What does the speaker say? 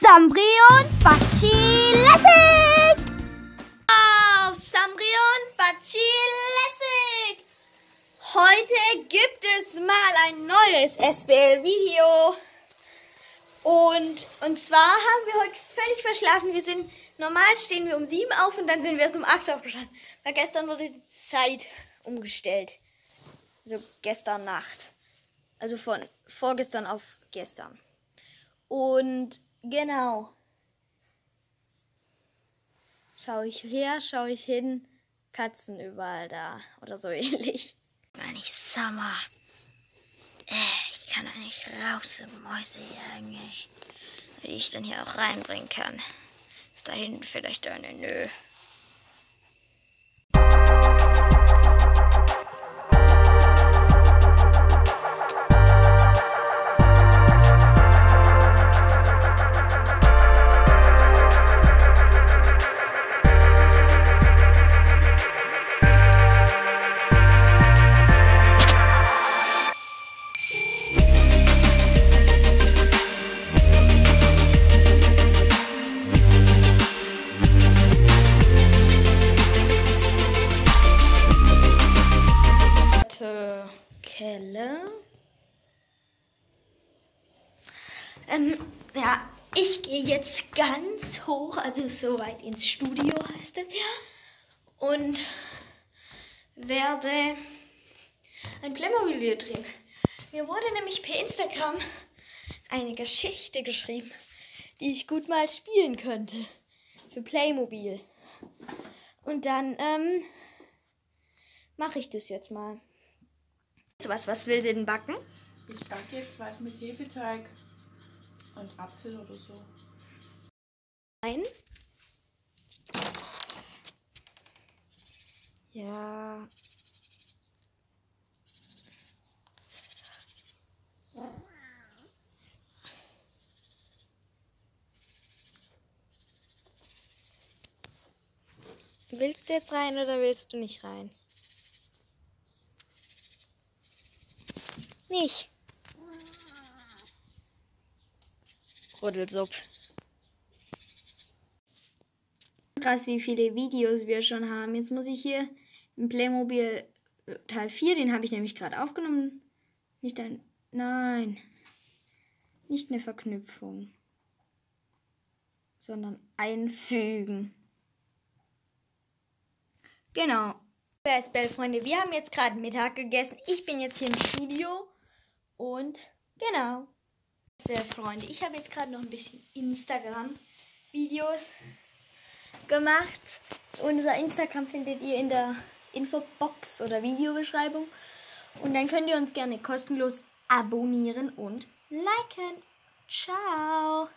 Samri und Batschi lässig! Auf Samri und Batschi lässig! Heute gibt es mal ein neues SBL-Video. Und, und zwar haben wir heute völlig verschlafen. Wir sind, normal stehen wir um 7 auf und dann sind wir erst um 8 aufgestanden. Weil gestern wurde die Zeit umgestellt. Also gestern Nacht. Also von vorgestern auf gestern. Und genau. Schau ich her, schau ich hin. Katzen überall da. Oder so ähnlich. Wenn ich Sommer. Äh, ich kann doch nicht raus und Mäuse jagen, ey. Die ich dann hier auch reinbringen kann. Ist da hinten vielleicht eine Nö. Kelle. Ähm, ja, ich gehe jetzt ganz hoch, also so weit ins Studio heißt es ja. Und werde ein Playmobil drehen. Mir wurde nämlich per Instagram eine Geschichte geschrieben, die ich gut mal spielen könnte. Für Playmobil. Und dann, ähm, mache ich das jetzt mal. Was, was will sie denn backen? Ich backe jetzt was mit Hefeteig und Apfel oder so. Nein. Ja. Willst du jetzt rein oder willst du nicht rein? Nicht. Rüttelsupp. Krass, wie viele Videos wir schon haben. Jetzt muss ich hier im Playmobil äh, Teil 4, den habe ich nämlich gerade aufgenommen. Nicht ein. Nein. Nicht eine Verknüpfung. Sondern einfügen. Genau. Freunde, wir haben jetzt gerade Mittag gegessen. Ich bin jetzt hier im Studio. Und genau. Freunde, ich habe jetzt gerade noch ein bisschen Instagram-Videos gemacht. Unser Instagram findet ihr in der Infobox oder Videobeschreibung. Und dann könnt ihr uns gerne kostenlos abonnieren und liken. Ciao!